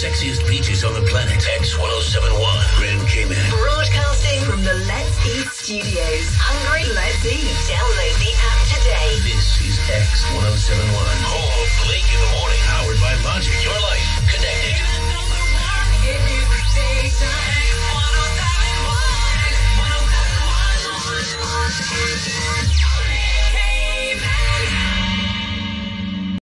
sexiest beaches on the planet. X1071, Grand Cayman. Broadcasting from the Let's Eat Studios. Hungry? Let's Eat. Download the app today. This is X1071, home of Blake in the Morning. Powered by Logic. Your life connected.